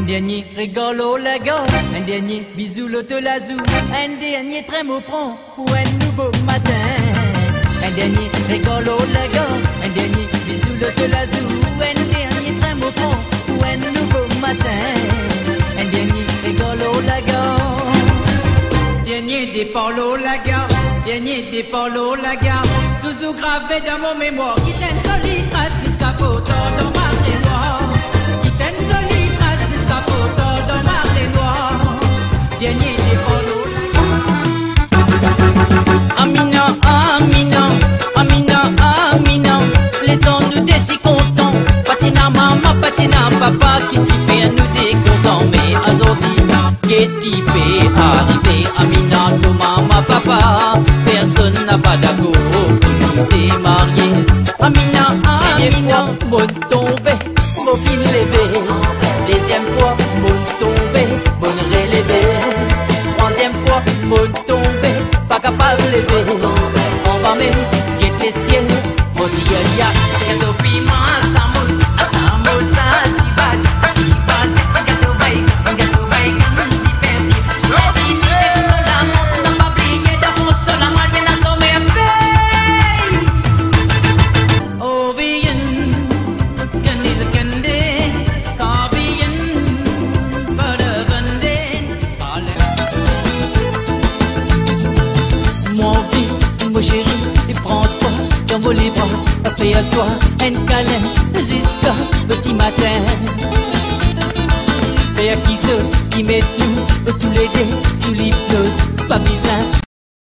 dernier rigole au lago, un dernier bisou l'auto-lazou, un dernier trémot prend ou un nouveau matin. Un dernier rigole au lago, un dernier bisou l'auto-lazou, un dernier trémot prend ou un nouveau matin. Un dernier rigole au lago. Dernier départ au lago, dernier départ au lago, toujours gravé dans mon mémoire, qui t'aime pour t'es marié. Amina, Amina, bon tombé, bon fin levé. Deuxième fois, bon tombé, bonne relevée. Troisième fois, bon tombé, pas capable de lever. On va même guetter les ciels, mon Dieu, alias. Mon chéri, et prends-toi dans vos les bras, fais à toi un câlin jusqu'à petit matin. Fais à qui qui met nous tous les deux sous l'hypnose, pas besoin